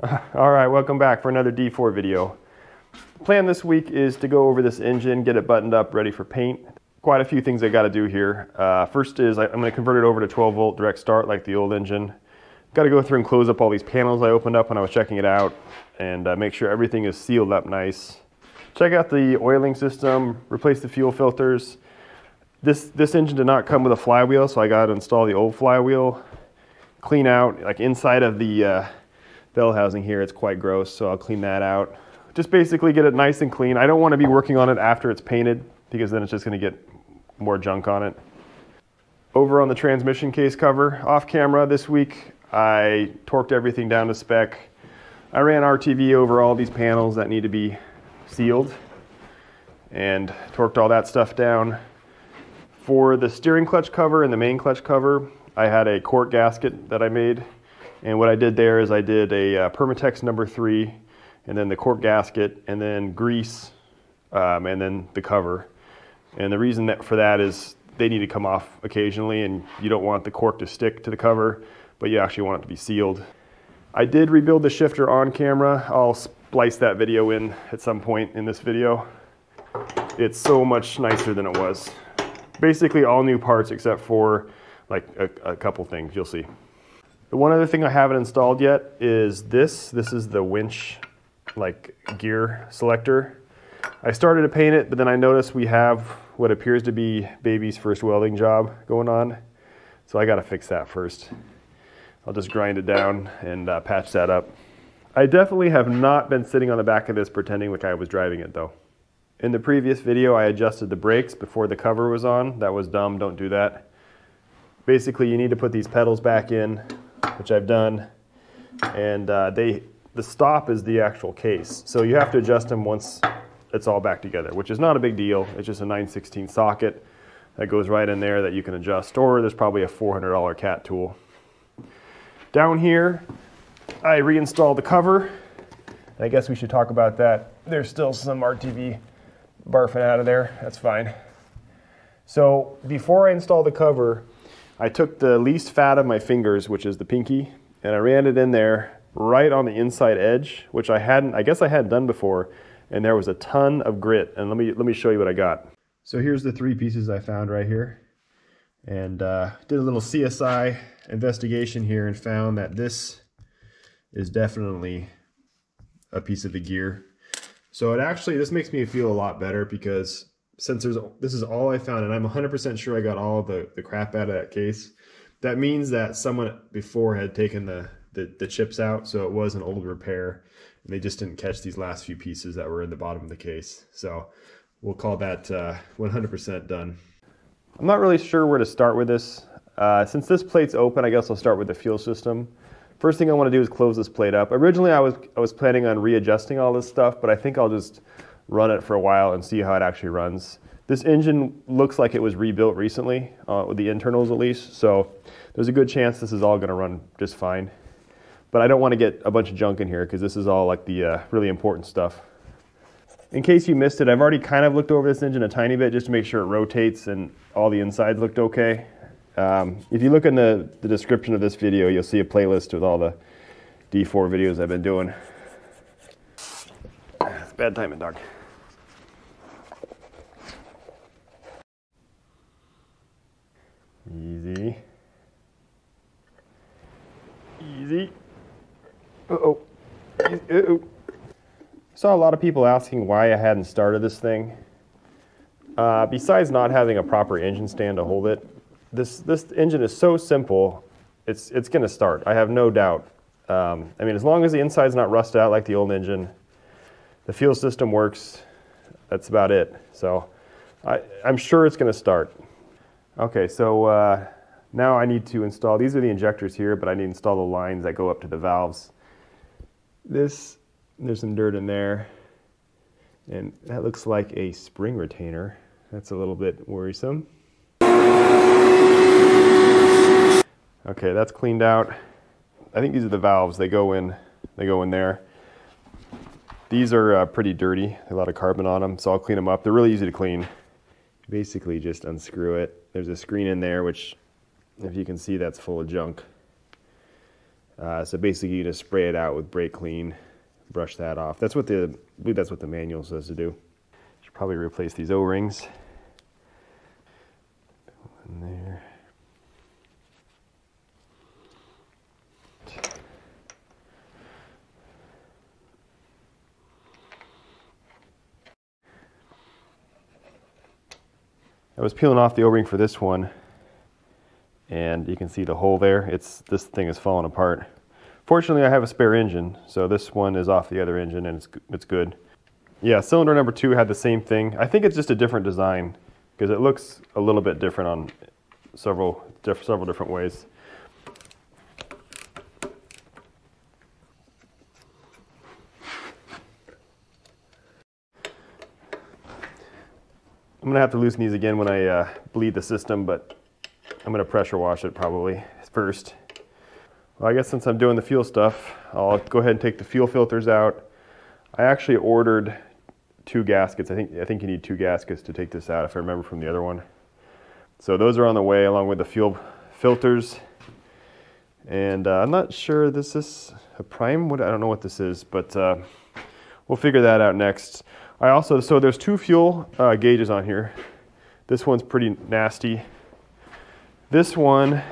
All right, welcome back for another D4 video. The plan this week is to go over this engine, get it buttoned up, ready for paint. Quite a few things I got to do here. Uh, first is I, I'm going to convert it over to 12 volt direct start like the old engine. Got to go through and close up all these panels I opened up when I was checking it out and uh, make sure everything is sealed up nice. Check out the oiling system, replace the fuel filters. This, this engine did not come with a flywheel, so I got to install the old flywheel. Clean out, like inside of the uh, bell housing here, it's quite gross, so I'll clean that out. Just basically get it nice and clean. I don't want to be working on it after it's painted because then it's just going to get more junk on it. Over on the transmission case cover, off camera this week, I torqued everything down to spec. I ran RTV over all these panels that need to be sealed and torqued all that stuff down. For the steering clutch cover and the main clutch cover, I had a cork gasket that I made. And what I did there is I did a uh, Permatex number three, and then the cork gasket, and then grease, um, and then the cover. And the reason that for that is they need to come off occasionally, and you don't want the cork to stick to the cover, but you actually want it to be sealed. I did rebuild the shifter on camera. I'll splice that video in at some point in this video. It's so much nicer than it was basically all new parts except for like a, a couple things you'll see. The one other thing I haven't installed yet is this. This is the winch like gear selector. I started to paint it, but then I noticed we have what appears to be baby's first welding job going on. So I gotta fix that first. I'll just grind it down and uh, patch that up. I definitely have not been sitting on the back of this pretending like I was driving it though. In the previous video, I adjusted the brakes before the cover was on. That was dumb, don't do that. Basically, you need to put these pedals back in, which I've done. And uh, they, the stop is the actual case. So you have to adjust them once it's all back together, which is not a big deal. It's just a 916 socket that goes right in there that you can adjust. Or there's probably a $400 cat tool. Down here, I reinstalled the cover. I guess we should talk about that. There's still some RTV barfing out of there. That's fine. So before I install the cover, I took the least fat of my fingers, which is the pinky, and I ran it in there right on the inside edge, which I hadn't, I guess I hadn't done before, and there was a ton of grit. And let me, let me show you what I got. So here's the three pieces I found right here. And uh, did a little CSI investigation here and found that this is definitely a piece of the gear. So it actually, this makes me feel a lot better because since there's this is all I found and I'm 100% sure I got all the, the crap out of that case, that means that someone before had taken the, the, the chips out. So it was an old repair and they just didn't catch these last few pieces that were in the bottom of the case. So we'll call that 100% uh, done. I'm not really sure where to start with this. Uh, since this plate's open, I guess I'll start with the fuel system. First thing I want to do is close this plate up. Originally, I was, I was planning on readjusting all this stuff, but I think I'll just run it for a while and see how it actually runs. This engine looks like it was rebuilt recently, uh, with the internals at least, so there's a good chance this is all going to run just fine. But I don't want to get a bunch of junk in here because this is all like the uh, really important stuff. In case you missed it, I've already kind of looked over this engine a tiny bit just to make sure it rotates and all the insides looked okay. Um, if you look in the, the description of this video, you'll see a playlist with all the D4 videos I've been doing. It's bad timing, dog. Easy. Easy. Uh-oh. Uh-oh. Saw a lot of people asking why I hadn't started this thing. Uh, besides not having a proper engine stand to hold it, this this engine is so simple. It's it's going to start. I have no doubt. Um, I mean, as long as the inside's not rusted out like the old engine, the fuel system works. That's about it. So I, I'm sure it's going to start. Okay, so uh, now I need to install. These are the injectors here, but I need to install the lines that go up to the valves. This there's some dirt in there, and that looks like a spring retainer. That's a little bit worrisome. Okay, that's cleaned out. I think these are the valves. They go in, they go in there. These are uh, pretty dirty. A lot of carbon on them, so I'll clean them up. They're really easy to clean. Basically, just unscrew it. There's a screen in there, which, if you can see, that's full of junk. Uh, so basically, you just spray it out with brake clean, brush that off. That's what the I believe that's what the manual says to do. Should probably replace these O-rings. I was peeling off the O-ring for this one and you can see the hole there. It's This thing is falling apart. Fortunately, I have a spare engine, so this one is off the other engine and it's, it's good. Yeah, cylinder number two had the same thing. I think it's just a different design because it looks a little bit different on several, diff several different ways. I'm gonna have to loosen these again when I uh, bleed the system, but I'm gonna pressure wash it probably first. Well, I guess since I'm doing the fuel stuff, I'll go ahead and take the fuel filters out. I actually ordered two gaskets. I think I think you need two gaskets to take this out, if I remember from the other one. So those are on the way along with the fuel filters. And uh, I'm not sure this is a prime. What I don't know what this is, but uh, we'll figure that out next. I also, so there's two fuel uh, gauges on here. This one's pretty nasty. This one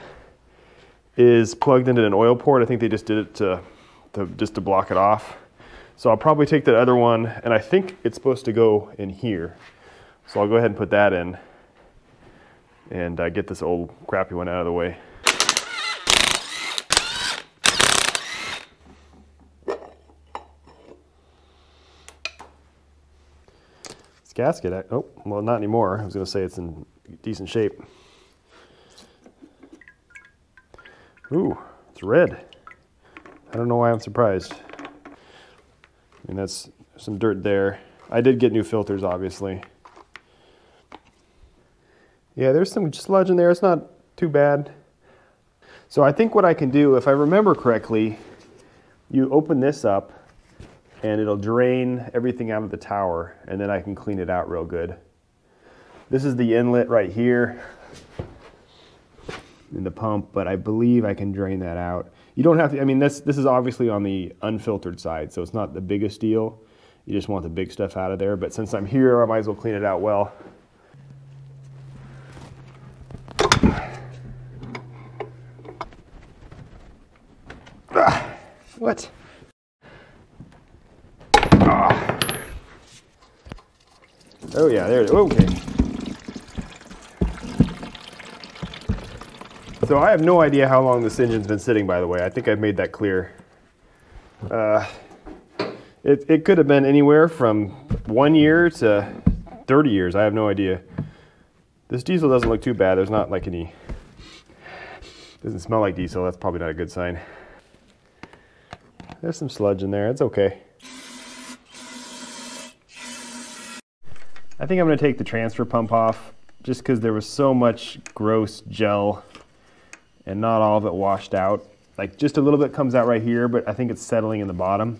is plugged into an oil port. I think they just did it to, to just to block it off. So I'll probably take that other one, and I think it's supposed to go in here. So I'll go ahead and put that in and uh, get this old crappy one out of the way. Gasket. Oh, well, not anymore. I was going to say it's in decent shape. Ooh, it's red. I don't know why I'm surprised. I mean, that's some dirt there. I did get new filters, obviously. Yeah, there's some sludge in there. It's not too bad. So I think what I can do, if I remember correctly, you open this up and it'll drain everything out of the tower and then I can clean it out real good. This is the inlet right here in the pump, but I believe I can drain that out. You don't have to, I mean, this, this is obviously on the unfiltered side, so it's not the biggest deal. You just want the big stuff out of there, but since I'm here, I might as well clean it out well. Ah, what? Oh yeah, there it is. Okay. So I have no idea how long this engine's been sitting, by the way. I think I've made that clear. Uh, it, it could have been anywhere from one year to 30 years. I have no idea. This diesel doesn't look too bad. There's not like any, doesn't smell like diesel. That's probably not a good sign. There's some sludge in there. It's okay. I think I'm going to take the transfer pump off just because there was so much gross gel and not all of it washed out. Like just a little bit comes out right here, but I think it's settling in the bottom.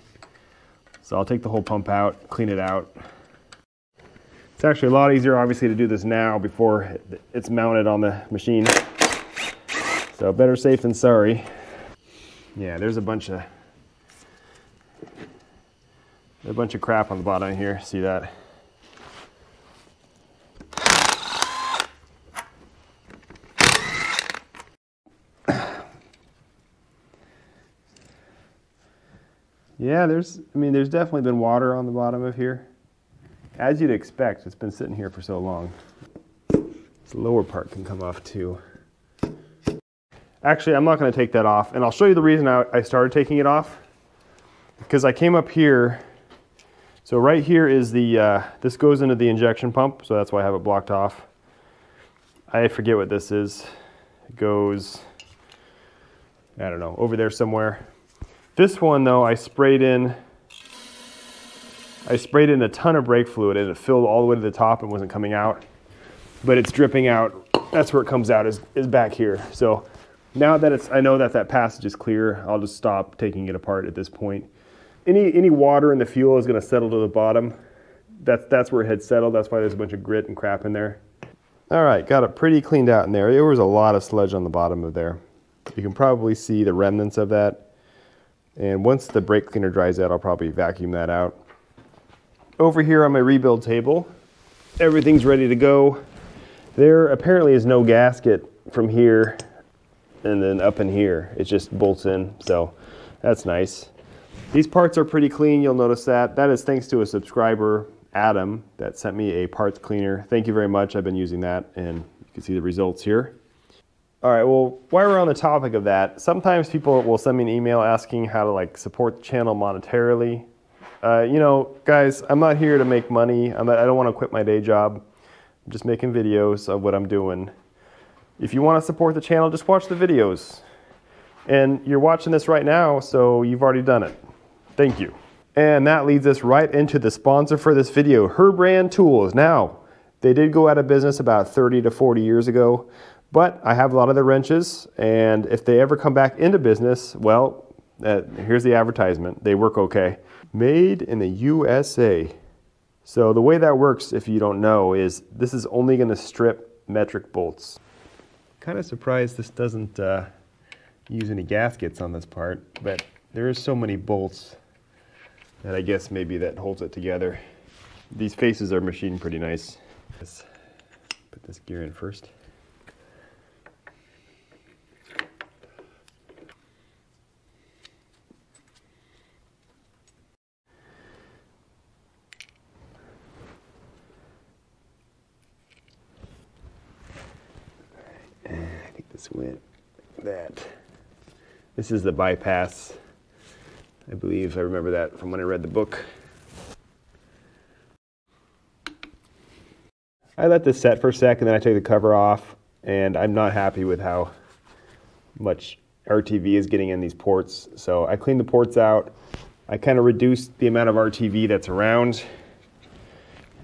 So I'll take the whole pump out, clean it out. It's actually a lot easier obviously to do this now before it's mounted on the machine. So better safe than sorry. Yeah, there's a bunch of a bunch of crap on the bottom here. See that? Yeah, there's, I mean, there's definitely been water on the bottom of here. As you'd expect, it's been sitting here for so long. This lower part can come off too. Actually, I'm not gonna take that off, and I'll show you the reason I, I started taking it off. Because I came up here, so right here is the, uh, this goes into the injection pump, so that's why I have it blocked off. I forget what this is. It goes, I don't know, over there somewhere. This one though, I sprayed in, I sprayed in a ton of brake fluid and it filled all the way to the top and wasn't coming out. But it's dripping out. That's where it comes out is, is back here. So now that it's, I know that that passage is clear, I'll just stop taking it apart at this point. Any, any water in the fuel is gonna settle to the bottom. That's, that's where it had settled. That's why there's a bunch of grit and crap in there. All right, got it pretty cleaned out in there. There was a lot of sludge on the bottom of there. You can probably see the remnants of that And once the brake cleaner dries out, I'll probably vacuum that out. Over here on my rebuild table, everything's ready to go. There apparently is no gasket from here and then up in here. It just bolts in, so that's nice. These parts are pretty clean, you'll notice that. That is thanks to a subscriber, Adam, that sent me a parts cleaner. Thank you very much, I've been using that and you can see the results here. All right, well, while we're on the topic of that, sometimes people will send me an email asking how to like support the channel monetarily. Uh, you know, guys, I'm not here to make money. I'm not, I don't want to quit my day job. I'm just making videos of what I'm doing. If you want to support the channel, just watch the videos. And you're watching this right now, so you've already done it. Thank you. And that leads us right into the sponsor for this video, Herbrand Tools. Now, they did go out of business about 30 to 40 years ago, but I have a lot of the wrenches, and if they ever come back into business, well, uh, here's the advertisement. They work okay. Made in the USA. So the way that works, if you don't know, is this is only going to strip metric bolts. Kind of surprised this doesn't uh, use any gaskets on this part, but there is so many bolts that I guess maybe that holds it together. These faces are machined pretty nice. Let's put this gear in first. I think this went that. This is the bypass. I believe I remember that from when I read the book. I let this set for a sec and then I take the cover off and I'm not happy with how much RTV is getting in these ports. So I cleaned the ports out. I kind of reduced the amount of RTV that's around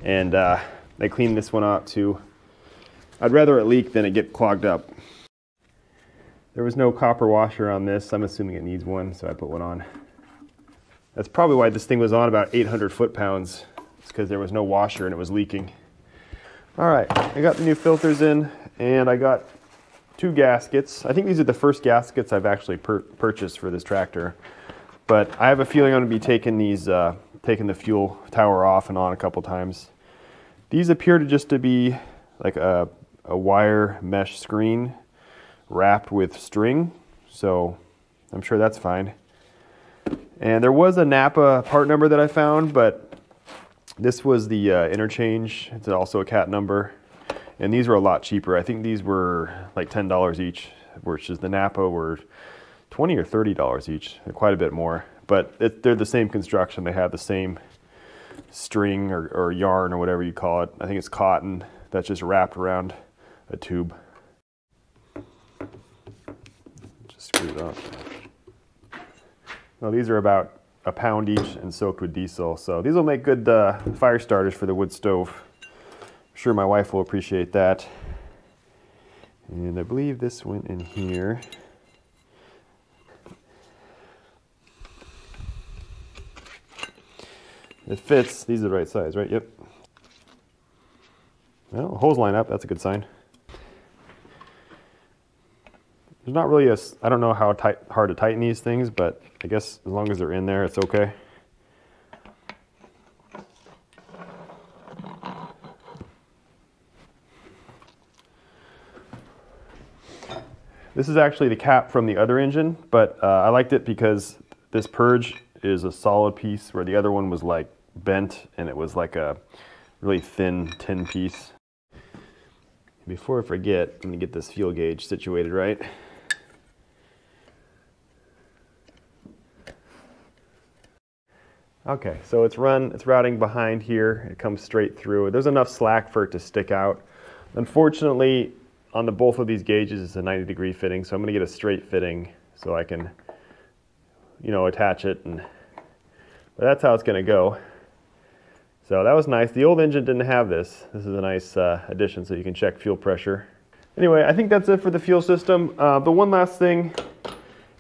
and uh, I cleaned this one out too. I'd rather it leak than it get clogged up. There was no copper washer on this. I'm assuming it needs one, so I put one on. That's probably why this thing was on about 800 foot-pounds. It's because there was no washer and it was leaking. All right, I got the new filters in and I got two gaskets. I think these are the first gaskets I've actually purchased for this tractor. But I have a feeling I'm gonna be taking these, uh, taking the fuel tower off and on a couple times. These appear to just to be like a, a wire mesh screen wrapped with string. So I'm sure that's fine. And there was a Napa part number that I found, but this was the uh, interchange. It's also a cat number. And these were a lot cheaper. I think these were like $10 each, versus the Napa were 20 or $30 each, quite a bit more. But it, they're the same construction. They have the same string or, or yarn or whatever you call it. I think it's cotton that's just wrapped around a tube. Just screw it up. Now these are about a pound each and soaked with diesel. So these will make good uh, fire starters for the wood stove. I'm sure my wife will appreciate that. And I believe this went in here. It fits. These are the right size, right? Yep. Well, hose line up. That's a good sign. There's not really a, I don't know how tight, hard to tighten these things, but I guess as long as they're in there, it's okay. This is actually the cap from the other engine, but uh, I liked it because this purge is a solid piece where the other one was like bent and it was like a really thin tin piece. Before I forget, I'm gonna get this fuel gauge situated right. Okay, so it's run, it's routing behind here. It comes straight through. There's enough slack for it to stick out. Unfortunately, on the both of these gauges, it's a 90 degree fitting, so I'm gonna get a straight fitting so I can, you know, attach it. And but that's how it's gonna go. So that was nice. The old engine didn't have this. This is a nice uh, addition so you can check fuel pressure. Anyway, I think that's it for the fuel system. Uh, the one last thing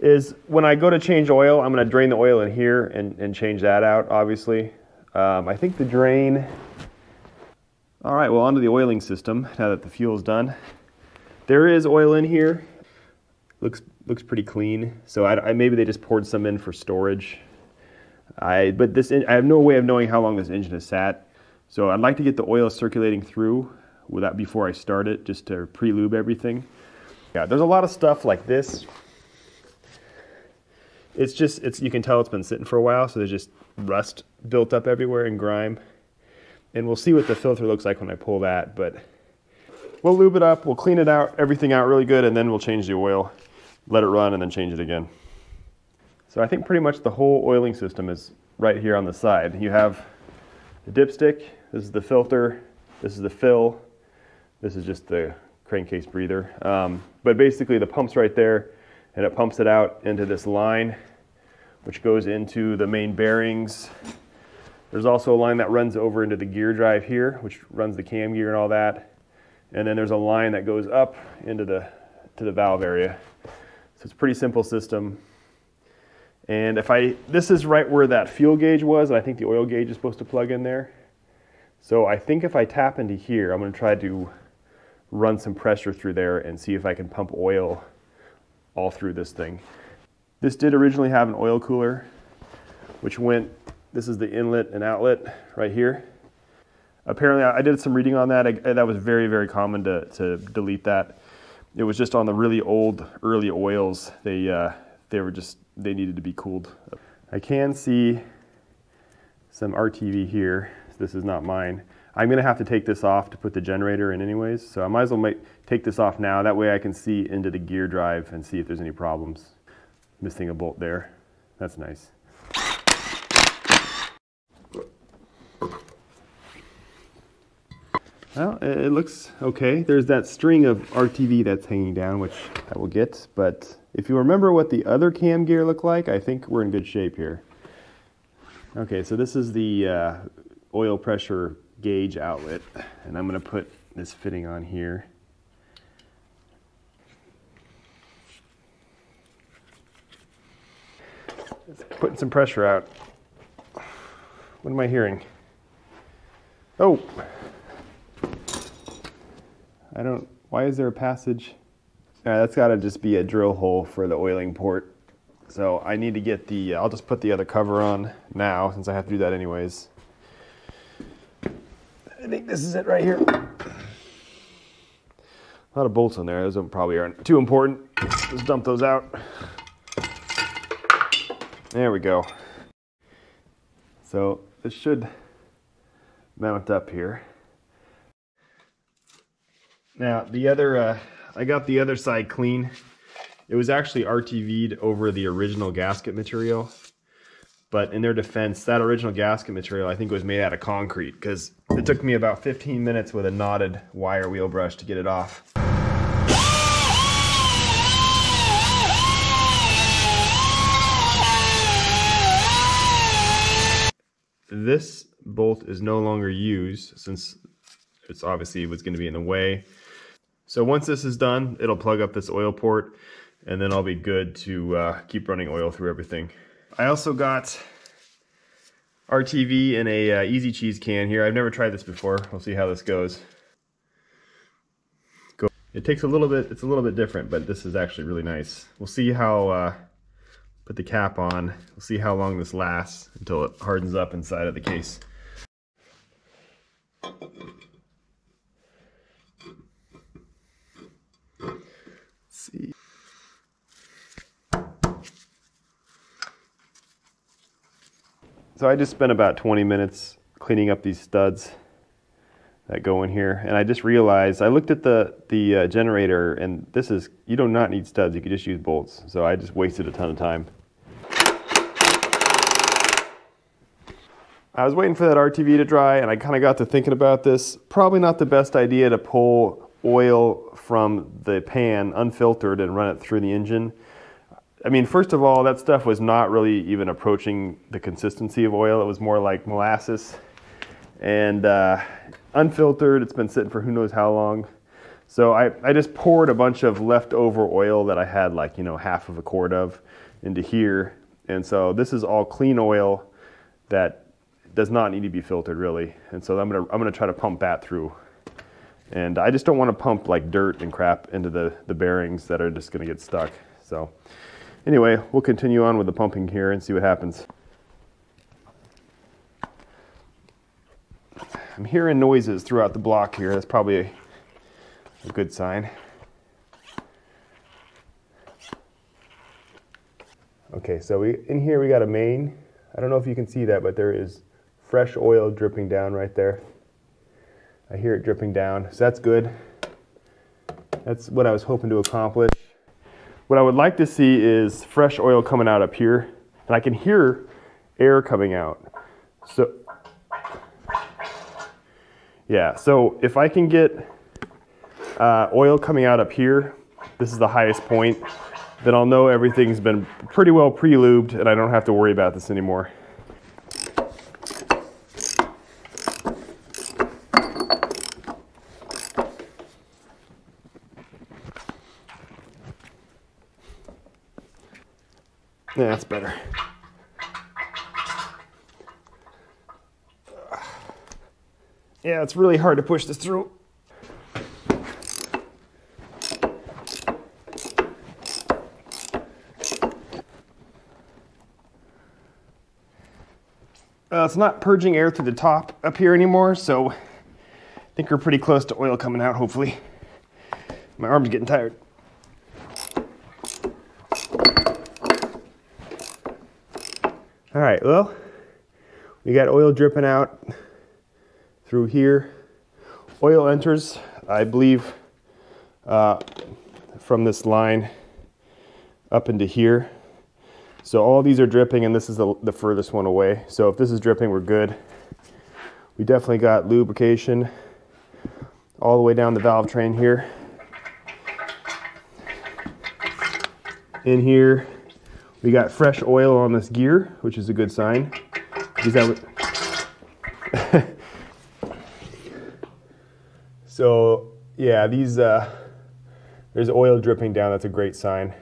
is when I go to change oil, I'm going to drain the oil in here and, and change that out, obviously. Um, I think the drain... All right, well, onto the oiling system now that the fuel's done. There is oil in here. Looks looks pretty clean. So I, I, maybe they just poured some in for storage. I but this I have no way of knowing how long this engine has sat. So I'd like to get the oil circulating through without before I start it, just to pre-lube everything. Yeah, there's a lot of stuff like this. It's just it's you can tell it's been sitting for a while, so there's just rust built up everywhere and grime. And we'll see what the filter looks like when I pull that, but we'll lube it up, we'll clean it out, everything out really good, and then we'll change the oil, let it run, and then change it again. So I think pretty much the whole oiling system is right here on the side. You have the dipstick, this is the filter, this is the fill, this is just the crankcase breather. Um, but basically the pump's right there, and it pumps it out into this line, which goes into the main bearings. There's also a line that runs over into the gear drive here, which runs the cam gear and all that. And then there's a line that goes up into the, to the valve area. So it's a pretty simple system. And if I, this is right where that fuel gauge was, and I think the oil gauge is supposed to plug in there. So I think if I tap into here, I'm gonna try to run some pressure through there and see if I can pump oil all through this thing. This did originally have an oil cooler, which went, this is the inlet and outlet right here. Apparently, I did some reading on that. I, that was very, very common to, to delete that. It was just on the really old, early oils. They, uh, they were just, they needed to be cooled. I can see some RTV here. This is not mine. I'm gonna have to take this off to put the generator in anyways, so I might as well make, take this off now. That way I can see into the gear drive and see if there's any problems. Missing a bolt there. That's nice. Well, it looks okay. There's that string of RTV that's hanging down, which I will get. But if you remember what the other cam gear looked like, I think we're in good shape here. Okay, so this is the uh, oil pressure gauge outlet and I'm going to put this fitting on here. putting some pressure out. What am I hearing? Oh! I don't, why is there a passage? Uh, that's got to just be a drill hole for the oiling port. So I need to get the, I'll just put the other cover on now since I have to do that anyways. Think this is it right here. A lot of bolts on there. Those probably aren't too important. Let's dump those out. There we go. So this should mount up here. Now the other, uh, I got the other side clean. It was actually RTV'd over the original gasket material. But in their defense, that original gasket material I think was made out of concrete because it took me about 15 minutes with a knotted wire wheel brush to get it off. This bolt is no longer used since it's obviously was going to be in the way. So once this is done, it'll plug up this oil port and then I'll be good to uh, keep running oil through everything. I also got RTV in a uh, easy cheese can here. I've never tried this before. We'll see how this goes. Go. It takes a little bit, it's a little bit different, but this is actually really nice. We'll see how, uh, put the cap on, we'll see how long this lasts until it hardens up inside of the case. Let's see. So I just spent about 20 minutes cleaning up these studs that go in here. And I just realized, I looked at the, the uh, generator and this is, you do not need studs, you could just use bolts. So I just wasted a ton of time. I was waiting for that RTV to dry and I kind of got to thinking about this. Probably not the best idea to pull oil from the pan unfiltered and run it through the engine. I mean, first of all, that stuff was not really even approaching the consistency of oil. It was more like molasses and uh, unfiltered. It's been sitting for who knows how long. So I, I just poured a bunch of leftover oil that I had like, you know, half of a quart of into here. And so this is all clean oil that does not need to be filtered really. And so I'm gonna, I'm gonna try to pump that through. And I just don't wanna pump like dirt and crap into the, the bearings that are just gonna get stuck. So anyway, we'll continue on with the pumping here and see what happens. I'm hearing noises throughout the block here. That's probably a, a good sign. Okay, so we in here we got a main. I don't know if you can see that, but there is fresh oil dripping down right there. I hear it dripping down, so that's good. That's what I was hoping to accomplish. What I would like to see is fresh oil coming out up here, and I can hear air coming out. So, yeah, so if I can get uh, oil coming out up here, this is the highest point, then I'll know everything's been pretty well pre-lubed and I don't have to worry about this anymore. Yeah, that's better. Yeah, it's really hard to push this through. Uh, it's not purging air through the top up here anymore, so I think we're pretty close to oil coming out, hopefully. My arm's getting tired. All right, well, we got oil dripping out through here. Oil enters, I believe, uh, from this line up into here. So all these are dripping and this is the, the furthest one away. So if this is dripping, we're good. We definitely got lubrication all the way down the valve train here. In here, we got fresh oil on this gear, which is a good sign. Because that so yeah, these uh, there's oil dripping down. That's a great sign.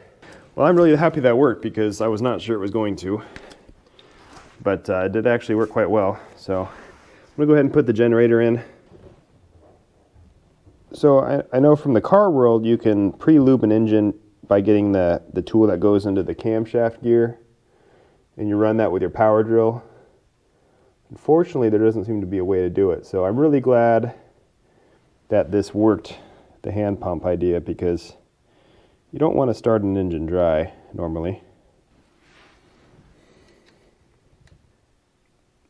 Well, I'm really happy that worked because I was not sure it was going to, but uh, it did actually work quite well. So I'm gonna go ahead and put the generator in. So I, I know from the car world you can pre-lube an engine by getting the, the tool that goes into the camshaft gear and you run that with your power drill. Unfortunately, there doesn't seem to be a way to do it. So I'm really glad that this worked, the hand pump idea, because you don't want to start an engine dry normally.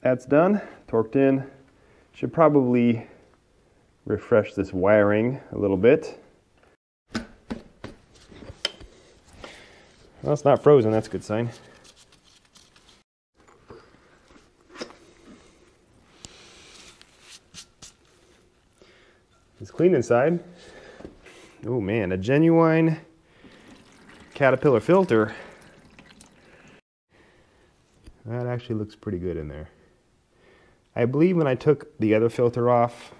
That's done, torqued in. Should probably refresh this wiring a little bit. Well, it's not frozen, that's a good sign. It's clean inside. Oh man, a genuine Caterpillar filter. That actually looks pretty good in there. I believe when I took the other filter off,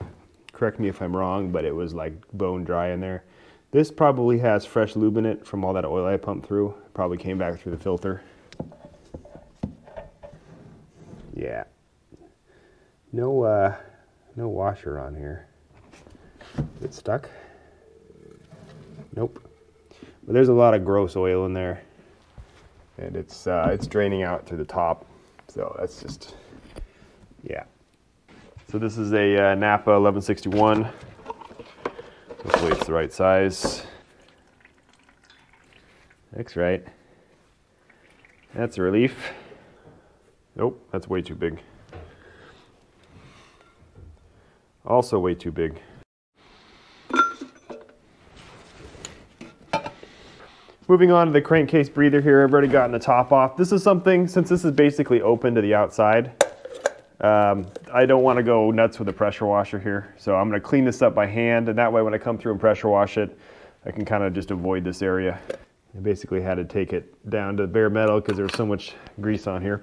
correct me if I'm wrong, but it was like bone dry in there. This probably has fresh lube in it from all that oil I pumped through. Probably came back through the filter. Yeah. No, uh, no washer on here. It's stuck. Nope. But there's a lot of gross oil in there, and it's uh, it's draining out through the top. So that's just, yeah. So this is a uh, Napa 1161. Hopefully it's the right size. Looks right. That's a relief. Nope, that's way too big. Also way too big. Moving on to the crankcase breather here, I've already gotten the top off. This is something, since this is basically open to the outside, um, I don't want to go nuts with the pressure washer here. So I'm going to clean this up by hand, and that way when I come through and pressure wash it, I can kind of just avoid this area. I basically had to take it down to bare metal because there was so much grease on here.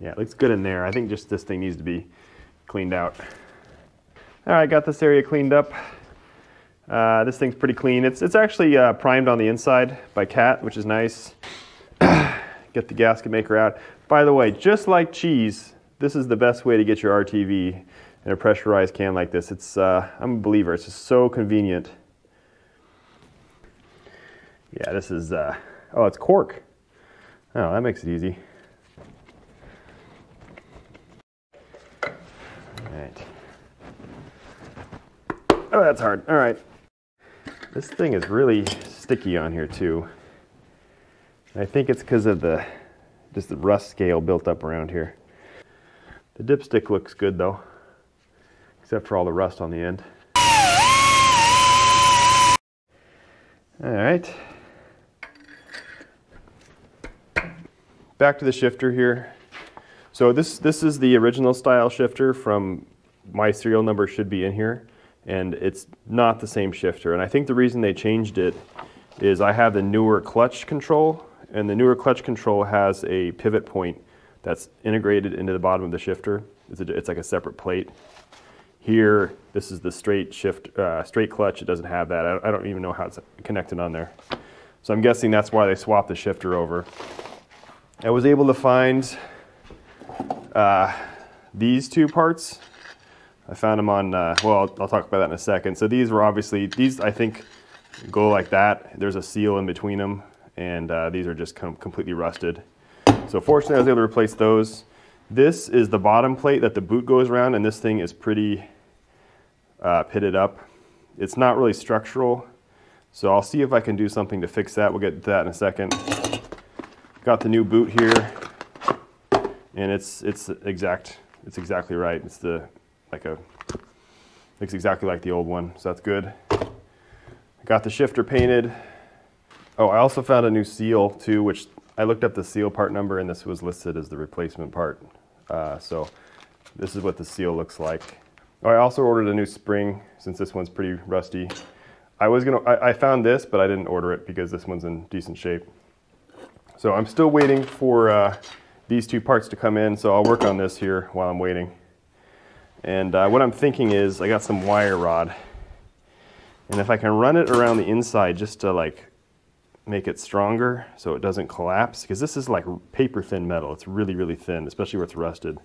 Yeah, it looks good in there. I think just this thing needs to be cleaned out. All right, got this area cleaned up. Uh, this thing's pretty clean. It's, it's actually uh, primed on the inside by CAT, which is nice. Get the gasket maker out. By the way, just like cheese, this is the best way to get your RTV in a pressurized can like this. It's, uh, I'm a believer, it's just so convenient. Yeah, this is, uh, oh, it's cork. Oh, that makes it easy. All right. Oh, that's hard. All right. This thing is really sticky on here too. I think it's because of the just the rust scale built up around here. The dipstick looks good though, except for all the rust on the end. All right. Back to the shifter here. So this, this is the original style shifter from my serial number should be in here and it's not the same shifter. And I think the reason they changed it is I have the newer clutch control and the newer clutch control has a pivot point that's integrated into the bottom of the shifter. It's, a, it's like a separate plate. Here, this is the straight shift, uh, straight clutch. It doesn't have that. I, I don't even know how it's connected on there. So I'm guessing that's why they swapped the shifter over. I was able to find uh, these two parts. I found them on, uh, well, I'll, I'll, talk about that in a second. So these were obviously, these I think go like that. There's a seal in between them, and uh, these are just com completely rusted. So fortunately I was able to replace those. This is the bottom plate that the boot goes around, and this thing is pretty uh, pitted up. It's not really structural, so I'll see if I can do something to fix that. We'll get to that in a second. Got the new boot here, and it's it's exact. It's exactly right. It's the like a looks exactly like the old one, so that's good. Got the shifter painted. Oh, I also found a new seal too, which I looked up the seal part number, and this was listed as the replacement part. Uh, so this is what the seal looks like. Oh, I also ordered a new spring since this one's pretty rusty. I was gonna, I, I found this, but I didn't order it because this one's in decent shape. So I'm still waiting for uh, these two parts to come in, so I'll work on this here while I'm waiting. And uh, what I'm thinking is I got some wire rod. And if I can run it around the inside just to like make it stronger so it doesn't collapse, because this is like paper thin metal. It's really, really thin, especially where it's rusted.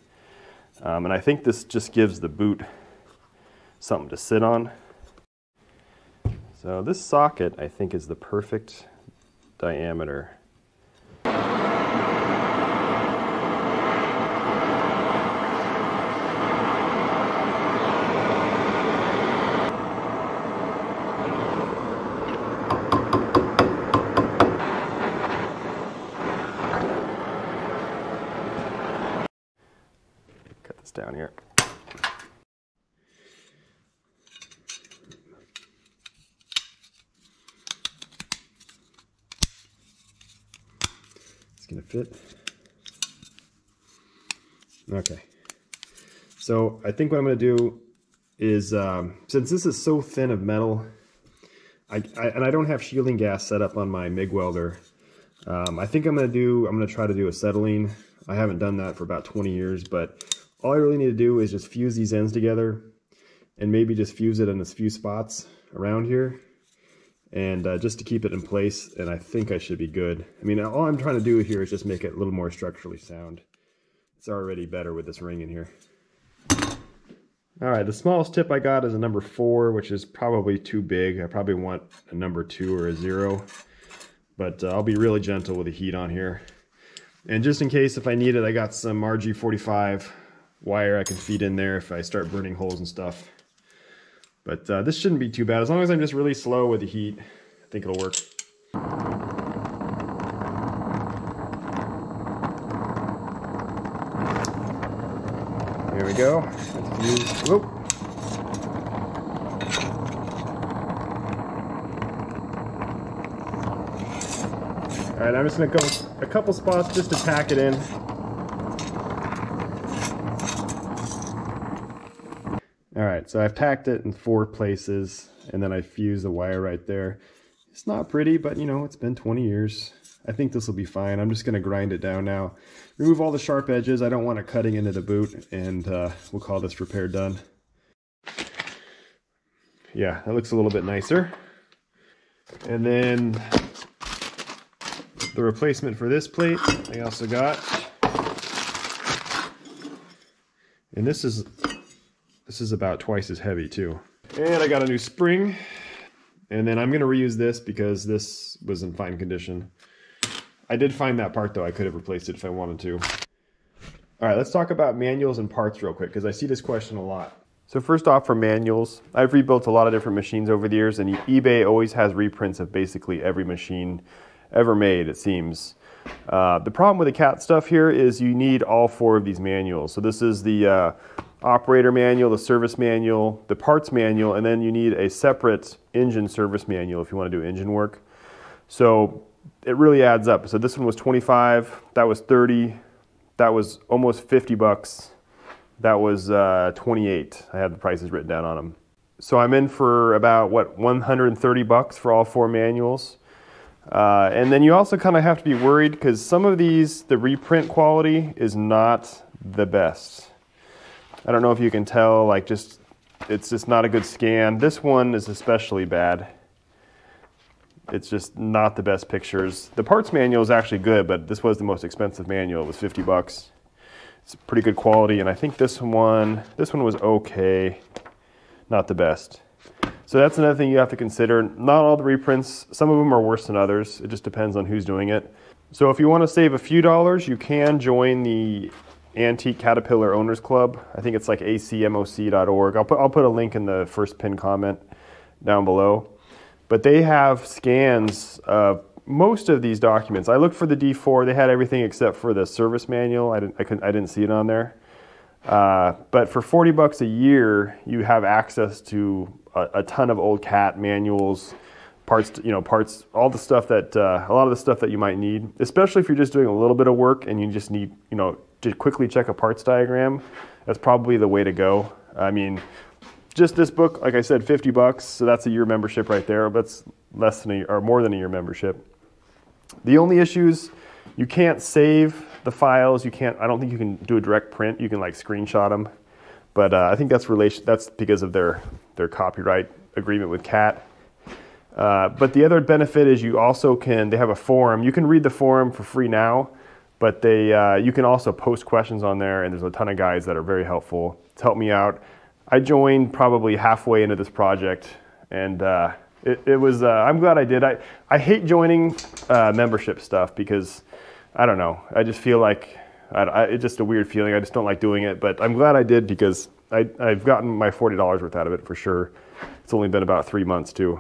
Um, and I think this just gives the boot something to sit on. So this socket, I think, is the perfect diameter. Down here. It's gonna fit. Okay. So I think what I'm gonna do is, um, since this is so thin of metal, I, I, and I don't have shielding gas set up on my MIG welder, um, I think I'm gonna do, I'm gonna try to do acetylene. I haven't done that for about 20 years, but all I really need to do is just fuse these ends together and maybe just fuse it in a few spots around here and uh, just to keep it in place and I think I should be good. I mean all I'm trying to do here is just make it a little more structurally sound. It's already better with this ring in here. All right, the smallest tip I got is a number four, which is probably too big. I probably want a number two or a zero, but uh, I'll be really gentle with the heat on here. And just in case if I need it, I got some RG45 wire I can feed in there if I start burning holes and stuff. But uh, this shouldn't be too bad. As long as I'm just really slow with the heat, I think it'll work. There we go. Whoop. All right, I'm just gonna go a couple spots just to pack it in. So I've tacked it in four places and then I fused the wire right there. It's not pretty, but you know, it's been 20 years. I think this will be fine. I'm just gonna grind it down now. Remove all the sharp edges. I don't want it cutting into the boot and uh, we'll call this repair done. Yeah, that looks a little bit nicer. And then the replacement for this plate, I also got And this is this is about twice as heavy too. And I got a new spring. And then I'm going to reuse this because this was in fine condition. I did find that part though. I could have replaced it if I wanted to. All right, let's talk about manuals and parts real quick because I see this question a lot. So first off for manuals, I've rebuilt a lot of different machines over the years and eBay always has reprints of basically every machine ever made, it seems. Uh, the problem with the CAT stuff here is you need all four of these manuals. So this is the uh, operator manual, the service manual, the parts manual, and then you need a separate engine service manual if you want to do engine work. So it really adds up. So this one was 25, that was 30, that was almost 50 bucks, that was uh, 28. I had the prices written down on them. So I'm in for about what 130 bucks for all four manuals. Uh, and then you also kind of have to be worried because some of these, the reprint quality is not the best. I don't know if you can tell, like just, it's just not a good scan. This one is especially bad. It's just not the best pictures. The parts manual is actually good, but this was the most expensive manual. It was 50 bucks. It's pretty good quality, and I think this one, this one was okay, not the best. So that's another thing you have to consider. Not all the reprints, some of them are worse than others. It just depends on who's doing it. So if you want to save a few dollars, you can join the Antique Caterpillar Owners Club. I think it's like acmoc.org. I'll put, I'll put a link in the first pin comment down below. But they have scans of most of these documents. I looked for the D4. They had everything except for the service manual. I didn't, I couldn't, I didn't see it on there. Uh, but for 40 bucks a year, you have access to a, a, ton of old cat manuals, parts, you know, parts, all the stuff that, uh, a lot of the stuff that you might need, especially if you're just doing a little bit of work and you just need, you know, to quickly check a parts diagram, that's probably the way to go. I mean, just this book, like I said, 50 bucks, so that's a year membership right there. That's less than a year or more than a year membership. The only issues, you can't save the files. You can't. I don't think you can do a direct print. You can like screenshot them, but uh, I think that's relation. That's because of their their copyright agreement with CAT. Uh, but the other benefit is you also can. They have a forum. You can read the forum for free now but they, uh, you can also post questions on there, and there's a ton of guys that are very helpful to help me out. I joined probably halfway into this project, and uh, it, it, was. Uh, I'm glad I did. I I hate joining uh, membership stuff because I don't know. I just feel like I, I, it's just a weird feeling. I just don't like doing it. But I'm glad I did because I, I've gotten my forty dollars worth out of it for sure. It's only been about three months too.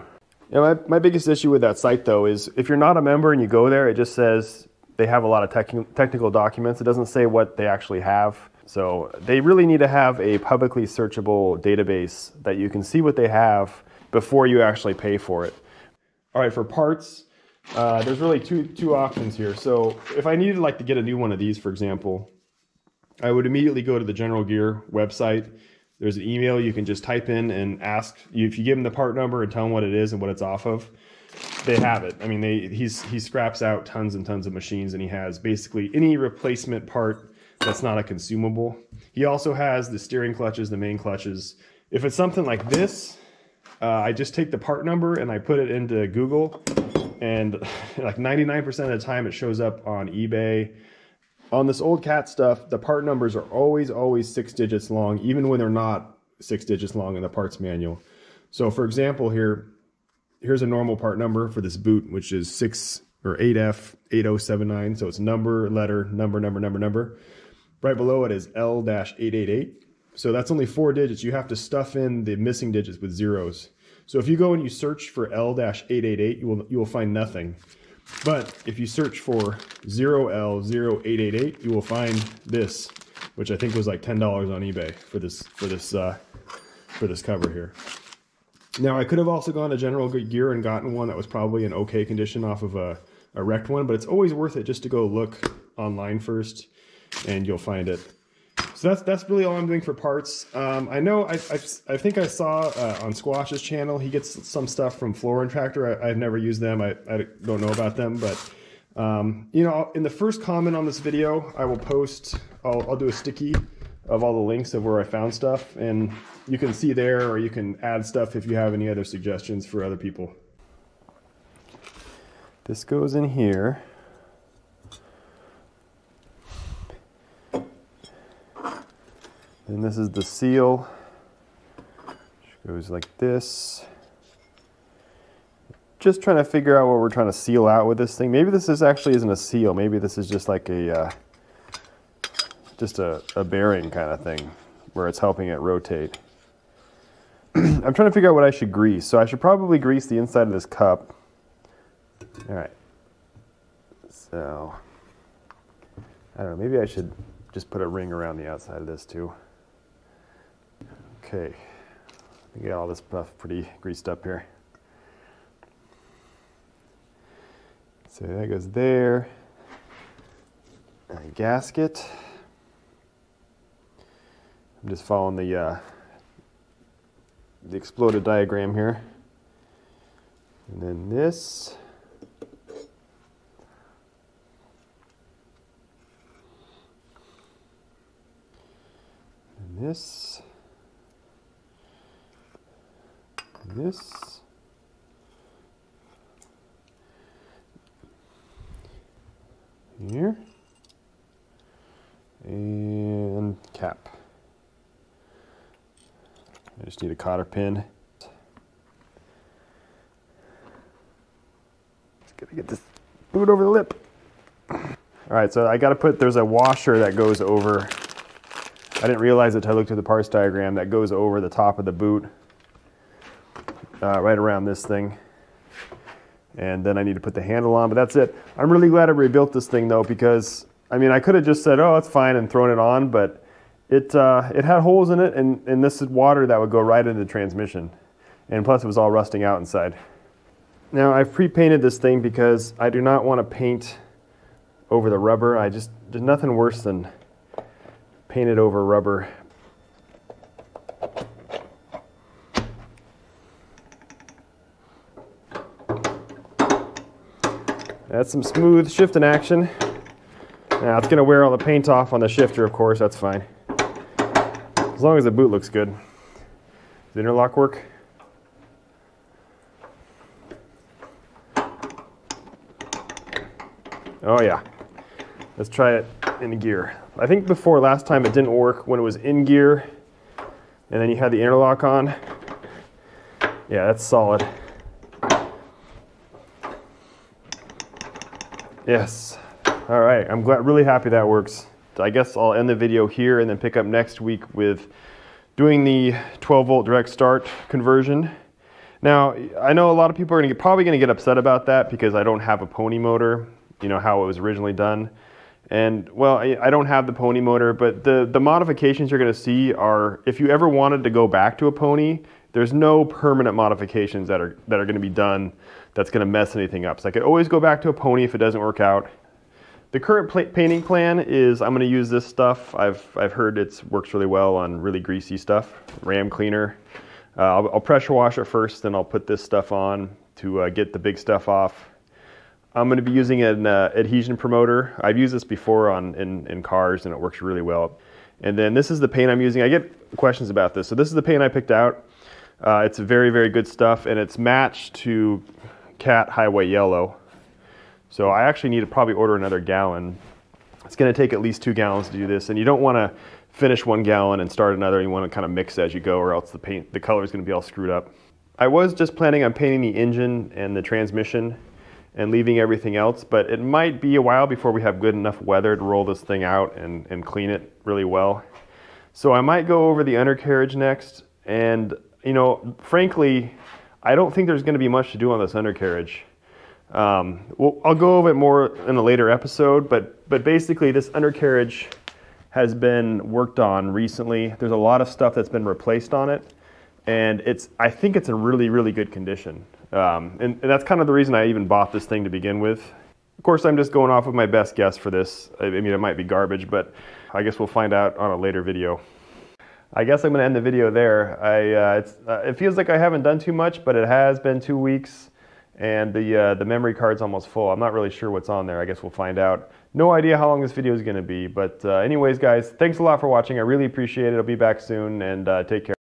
Know, my, my biggest issue with that site though is if you're not a member and you go there, it just says they have a lot of tech, technical documents. It doesn't say what they actually have. So they really need to have a publicly searchable database that you can see what they have before you actually pay for it. All right, for parts, uh, there's really two, two options here. So if I needed like to get a new one of these, for example, I would immediately go to the General Gear website. There's an email you can just type in and ask. If you give them the part number and tell them what it is and what it's off of, they have it. I mean, they he's he scraps out tons and tons of machines, and he has basically any replacement part that's not a consumable. He also has the steering clutches, the main clutches. If it's something like this, uh, I just take the part number and I put it into Google, and like 99% of the time it shows up on eBay. On this old cat stuff, the part numbers are always, always six digits long, even when they're not six digits long in the parts manual. So for example here, here's a normal part number for this boot, which is 6 or 8F8079. So it's number, letter, number, number, number, number. Right below it is L-888. So that's only four digits. You have to stuff in the missing digits with zeros. So if you go and you search for L-888, you will, you will find nothing. But if you search for 0L0888, you will find this, which I think was like $10 on eBay for this, for this, uh, for this cover here. Now, I could have also gone to General Gear and gotten one that was probably in okay condition off of a, a wrecked one, but it's always worth it just to go look online first and you'll find it. So that's that's really all I'm doing for parts. Um, I know I, I, I, think I saw uh, on Squash's channel he gets some stuff from Floor & Tractor. I, have never used them. I, I don't know about them, but um, you know, in the first comment on this video, I will post. I'll, I'll do a sticky of all the links of where I found stuff. And you can see there, or you can add stuff if you have any other suggestions for other people. This goes in here. And this is the seal. Which goes like this. Just trying to figure out what we're trying to seal out with this thing. Maybe this is actually isn't a seal. Maybe this is just like a uh, just a, a bearing kind of thing where it's helping it rotate. I'm trying to figure out what I should grease. So I should probably grease the inside of this cup. All right. So, I don't know, maybe I should just put a ring around the outside of this too. Okay. I get all this stuff pretty greased up here. So that goes there. A gasket. I'm just following the uh, the exploded diagram here. And then this. And this. And this. Here. And cap. I just need a cotter pin. Just gotta get this boot over the lip. All right, so I gotta put, there's a washer that goes over, I didn't realize it until I looked at the parts diagram, that goes over the top of the boot, uh, right around this thing. And then I need to put the handle on, but that's it. I'm really glad I rebuilt this thing though, because I mean, I could have just said, oh, it's fine and thrown it on, but it, uh, it had holes in it, and, and this is water that would go right into the transmission. And plus, it was all rusting out inside. Now, I've pre-painted this thing because I do not want to paint over the rubber. I just, there's nothing worse than painted over rubber. That's some smooth shifting action. Now, it's going to wear all the paint off on the shifter, of course, that's fine. As long as the boot looks good. Does the interlock work? Oh yeah. Let's try it in gear. I think before last time it didn't work when it was in gear and then you had the interlock on. Yeah, that's solid. Yes. All right, I'm glad, really happy that works. I guess I'll end the video here and then pick up next week with doing the 12 volt direct start conversion. Now, I know a lot of people are gonna get, probably gonna get upset about that because I don't have a pony motor, you know, how it was originally done. And well, I, I don't have the pony motor, but the, the modifications you're gonna see are, if you ever wanted to go back to a pony, there's no permanent modifications that are, that are gonna be done that's gonna mess anything up. So I could always go back to a pony if it doesn't work out. The current painting plan is I'm going to use this stuff. I've, I've heard it works really well on really greasy stuff. Ram cleaner. Uh, I'll, I'll, pressure wash it first, then I'll put this stuff on to uh, get the big stuff off. I'm going to be using an uh, adhesion promoter. I've used this before on in, in cars and it works really well. And then this is the paint I'm using. I get questions about this. So this is the paint I picked out. Uh, it's very, very good stuff and it's matched to Cat Highway Yellow. So I actually need to probably order another gallon. It's going to take at least two gallons to do this, and you don't want to finish one gallon and start another. You want to kind of mix as you go, or else the paint, the color is going to be all screwed up. I was just planning on painting the engine and the transmission and leaving everything else, but it might be a while before we have good enough weather to roll this thing out and, and clean it really well. So I might go over the undercarriage next, and you know, frankly, I don't think there's going to be much to do on this undercarriage. Um, well, I'll go over it more in a later episode, but, but basically this undercarriage has been worked on recently. There's a lot of stuff that's been replaced on it, and it's I think it's in really, really good condition. Um, and, and, that's kind of the reason I even bought this thing to begin with. Of course, I'm just going off of my best guess for this. I mean, it might be garbage, but I guess we'll find out on a later video. I guess I'm going to end the video there. I, uh, uh, it feels like I haven't done too much, but it has been two weeks and the, uh, the memory card's almost full. I'm not really sure what's on there. I guess we'll find out. No idea how long this video is going to be, but uh, anyways, guys, thanks a lot for watching. I really appreciate it. I'll be back soon, and take care.